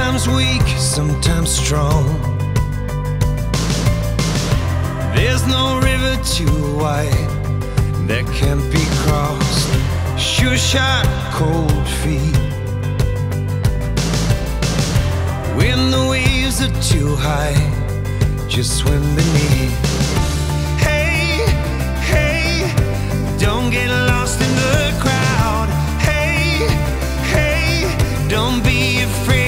Sometimes weak, sometimes strong. There's no river too wide that can't be crossed. Sure shot, cold feet. When the waves are too high, just swim beneath. Hey, hey, don't get lost in the crowd. Hey, hey, don't be afraid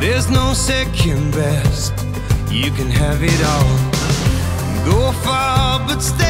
There's no second best. You can have it all. Go far, but stay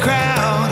crowd.